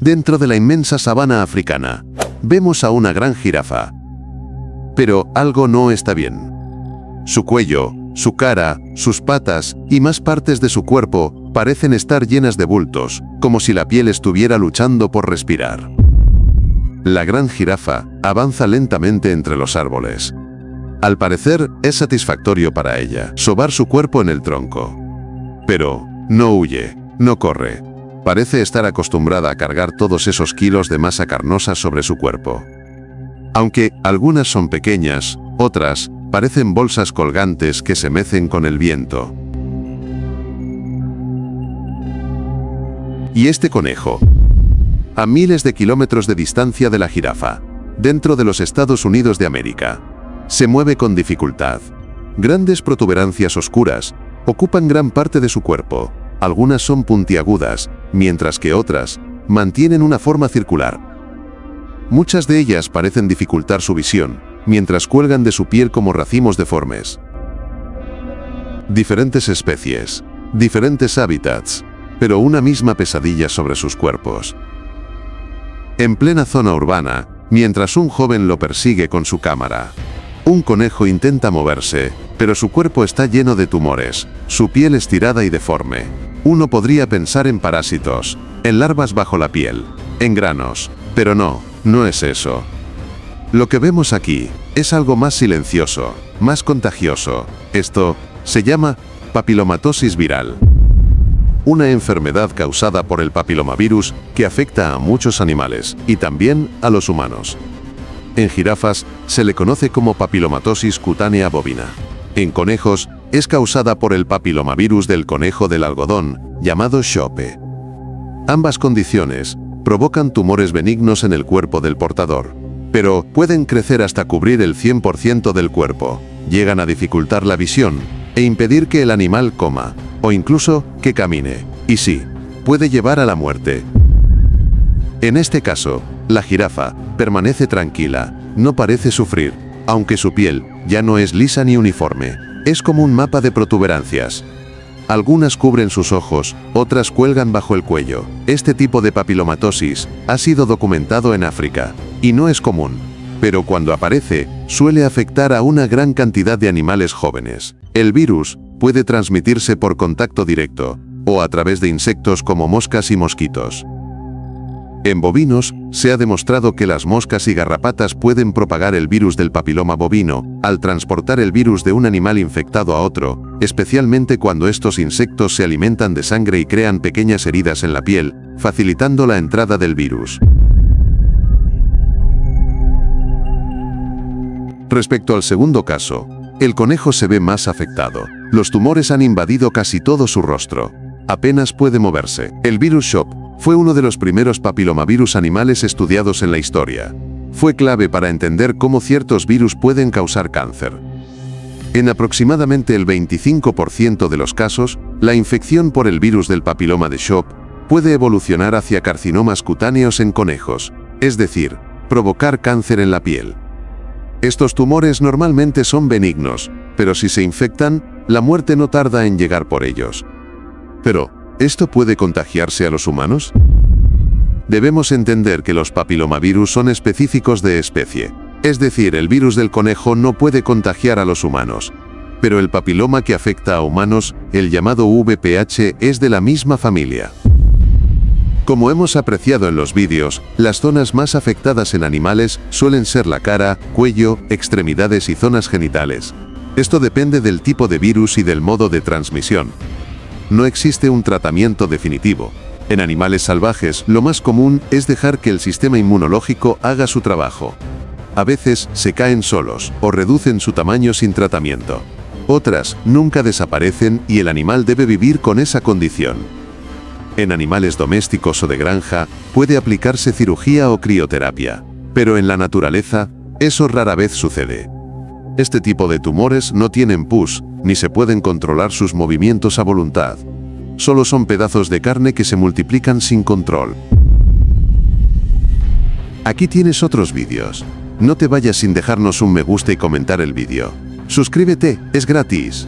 Dentro de la inmensa sabana africana, vemos a una gran jirafa. Pero algo no está bien. Su cuello, su cara, sus patas y más partes de su cuerpo parecen estar llenas de bultos, como si la piel estuviera luchando por respirar. La gran jirafa avanza lentamente entre los árboles. Al parecer, es satisfactorio para ella sobar su cuerpo en el tronco. Pero, no huye, no corre. Parece estar acostumbrada a cargar todos esos kilos de masa carnosa sobre su cuerpo. Aunque algunas son pequeñas, otras parecen bolsas colgantes que se mecen con el viento. Y este conejo, a miles de kilómetros de distancia de la jirafa, dentro de los Estados Unidos de América, se mueve con dificultad. Grandes protuberancias oscuras ocupan gran parte de su cuerpo. Algunas son puntiagudas, mientras que otras mantienen una forma circular. Muchas de ellas parecen dificultar su visión, mientras cuelgan de su piel como racimos deformes. Diferentes especies, diferentes hábitats, pero una misma pesadilla sobre sus cuerpos. En plena zona urbana, mientras un joven lo persigue con su cámara. Un conejo intenta moverse, pero su cuerpo está lleno de tumores, su piel estirada y deforme. Uno podría pensar en parásitos, en larvas bajo la piel, en granos, pero no, no es eso. Lo que vemos aquí es algo más silencioso, más contagioso. Esto se llama papilomatosis viral. Una enfermedad causada por el papilomavirus que afecta a muchos animales y también a los humanos. En jirafas se le conoce como papilomatosis cutánea bovina. En conejos es causada por el papilomavirus del conejo del algodón, llamado Shope. Ambas condiciones provocan tumores benignos en el cuerpo del portador, pero pueden crecer hasta cubrir el 100% del cuerpo, llegan a dificultar la visión e impedir que el animal coma, o incluso que camine, y sí, puede llevar a la muerte. En este caso, la jirafa permanece tranquila, no parece sufrir, aunque su piel ya no es lisa ni uniforme, es como un mapa de protuberancias. Algunas cubren sus ojos, otras cuelgan bajo el cuello. Este tipo de papilomatosis ha sido documentado en África, y no es común, pero cuando aparece, suele afectar a una gran cantidad de animales jóvenes. El virus puede transmitirse por contacto directo, o a través de insectos como moscas y mosquitos. En bovinos, se ha demostrado que las moscas y garrapatas pueden propagar el virus del papiloma bovino al transportar el virus de un animal infectado a otro, especialmente cuando estos insectos se alimentan de sangre y crean pequeñas heridas en la piel, facilitando la entrada del virus. Respecto al segundo caso, el conejo se ve más afectado. Los tumores han invadido casi todo su rostro. Apenas puede moverse. El virus SHOP fue uno de los primeros papilomavirus animales estudiados en la historia. Fue clave para entender cómo ciertos virus pueden causar cáncer. En aproximadamente el 25% de los casos, la infección por el virus del papiloma de SHOP puede evolucionar hacia carcinomas cutáneos en conejos, es decir, provocar cáncer en la piel. Estos tumores normalmente son benignos, pero si se infectan, la muerte no tarda en llegar por ellos. Pero, ¿Esto puede contagiarse a los humanos? Debemos entender que los papilomavirus son específicos de especie. Es decir, el virus del conejo no puede contagiar a los humanos. Pero el papiloma que afecta a humanos, el llamado VPH, es de la misma familia. Como hemos apreciado en los vídeos, las zonas más afectadas en animales suelen ser la cara, cuello, extremidades y zonas genitales. Esto depende del tipo de virus y del modo de transmisión no existe un tratamiento definitivo. En animales salvajes, lo más común es dejar que el sistema inmunológico haga su trabajo. A veces se caen solos o reducen su tamaño sin tratamiento. Otras nunca desaparecen y el animal debe vivir con esa condición. En animales domésticos o de granja puede aplicarse cirugía o crioterapia, pero en la naturaleza eso rara vez sucede. Este tipo de tumores no tienen pus, ni se pueden controlar sus movimientos a voluntad. Solo son pedazos de carne que se multiplican sin control. Aquí tienes otros vídeos. No te vayas sin dejarnos un me gusta y comentar el vídeo. Suscríbete, es gratis.